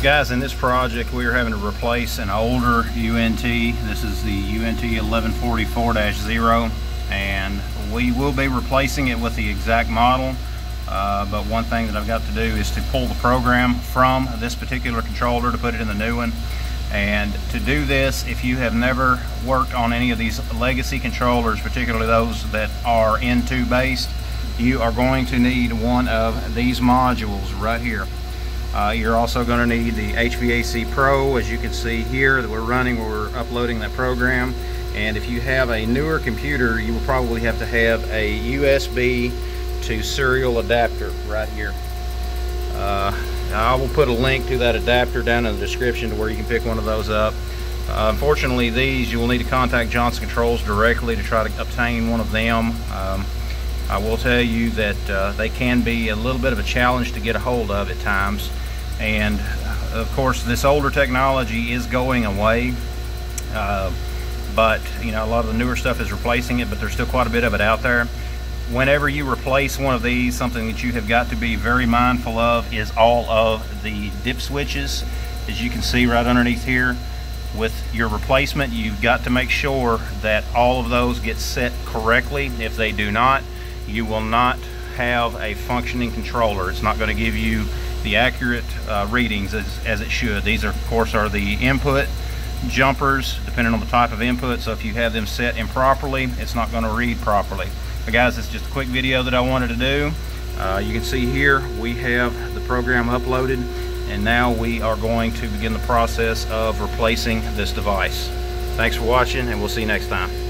Guys, in this project we are having to replace an older UNT. This is the UNT 1144-0 and we will be replacing it with the exact model. Uh, but one thing that I've got to do is to pull the program from this particular controller to put it in the new one. And to do this, if you have never worked on any of these legacy controllers, particularly those that are N2 based, you are going to need one of these modules right here. Uh, you're also going to need the HVAC Pro, as you can see here that we're running we're uploading that program. And if you have a newer computer, you will probably have to have a USB to serial adapter right here. Uh, I will put a link to that adapter down in the description to where you can pick one of those up. Uh, unfortunately, these you will need to contact Johnson Controls directly to try to obtain one of them. Um, I will tell you that uh, they can be a little bit of a challenge to get a hold of at times. And of course, this older technology is going away. Uh, but you know, a lot of the newer stuff is replacing it, but there's still quite a bit of it out there. Whenever you replace one of these, something that you have got to be very mindful of is all of the dip switches. As you can see right underneath here, with your replacement, you've got to make sure that all of those get set correctly. If they do not, you will not have a functioning controller. It's not going to give you the accurate uh, readings as, as it should. These are, of course are the input jumpers depending on the type of input. So if you have them set improperly it's not going to read properly. But guys it's just a quick video that I wanted to do. Uh, you can see here we have the program uploaded and now we are going to begin the process of replacing this device. Thanks for watching and we'll see you next time